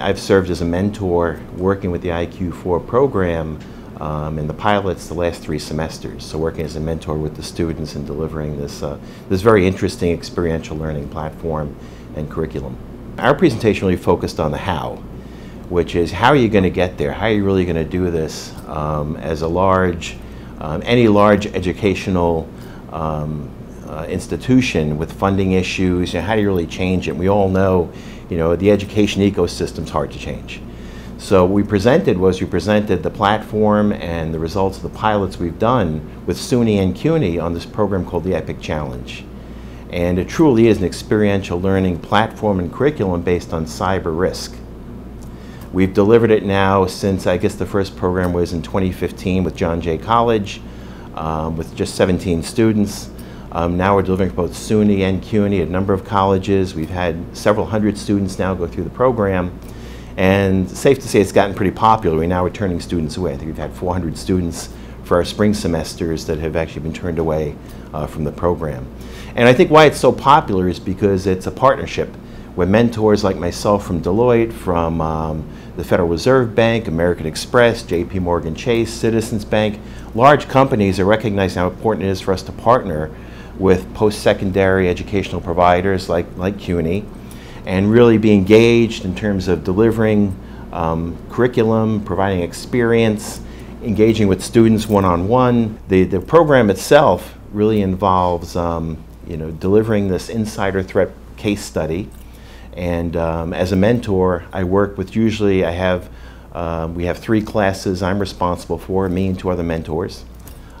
I've served as a mentor working with the IQ4 program um, and the pilots the last three semesters. So working as a mentor with the students and delivering this, uh, this very interesting experiential learning platform and curriculum. Our presentation really focused on the how, which is how are you going to get there? How are you really going to do this um, as a large, um, any large educational um, uh, institution with funding issues, you know, how do you really change it? We all know, you know, the education ecosystem's hard to change. So what we presented was we presented the platform and the results of the pilots we've done with SUNY and CUNY on this program called the EPIC Challenge. And it truly is an experiential learning platform and curriculum based on cyber risk. We've delivered it now since I guess the first program was in 2015 with John Jay College um, with just 17 students. Um, now we're delivering both SUNY and CUNY at a number of colleges. We've had several hundred students now go through the program. And safe to say it's gotten pretty popular. We're now returning students away. I think we've had 400 students for our spring semesters that have actually been turned away uh, from the program. And I think why it's so popular is because it's a partnership with mentors like myself from Deloitte, from um, the Federal Reserve Bank, American Express, JP Morgan Chase, Citizens Bank. Large companies are recognizing how important it is for us to partner with post-secondary educational providers like, like CUNY and really be engaged in terms of delivering um, curriculum, providing experience, engaging with students one-on-one. -on -one. The, the program itself really involves um, you know, delivering this insider threat case study. And um, as a mentor, I work with usually I have, um, we have three classes I'm responsible for, me and two other mentors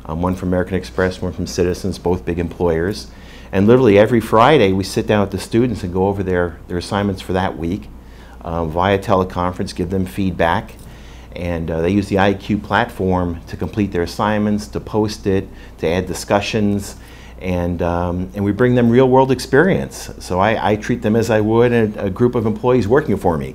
um, one from American Express, one from Citizens, both big employers. And literally every Friday, we sit down with the students and go over their, their assignments for that week um, via teleconference, give them feedback. And uh, they use the IQ platform to complete their assignments, to post it, to add discussions, and, um, and we bring them real world experience. So I, I treat them as I would a, a group of employees working for me.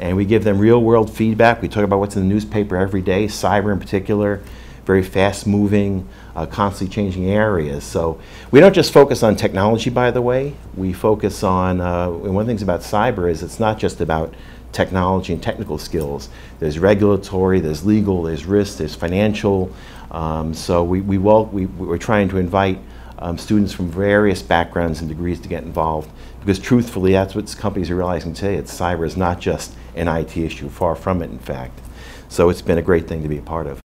And we give them real world feedback. We talk about what's in the newspaper every day, cyber in particular, very fast moving, uh, constantly changing areas. So we don't just focus on technology, by the way. We focus on, uh, and one of the things about cyber is it's not just about technology and technical skills. There's regulatory, there's legal, there's risk, there's financial. Um, so we, we, will, we, we're trying to invite um, students from various backgrounds and degrees to get involved because truthfully that's what companies are realizing today. It's cyber is not just an IT issue, far from it in fact. So it's been a great thing to be a part of.